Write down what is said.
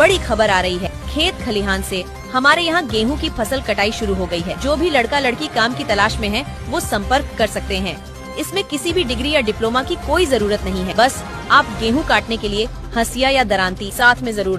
बड़ी खबर आ रही है। खेत खलिहान से हमारे यहाँ गेहूँ की फ़सल कटाई शुरू हो गई है। जो भी लड़का लड़की काम की तलाश में है, वो संपर्क कर सकते हैं। इसमें किसी भी डिग्री या डिप्लोमा की कोई ज़रूरत नहीं है। बस आप गेहूँ काटने के लिए हसिया या दरांती साथ में ज़रूर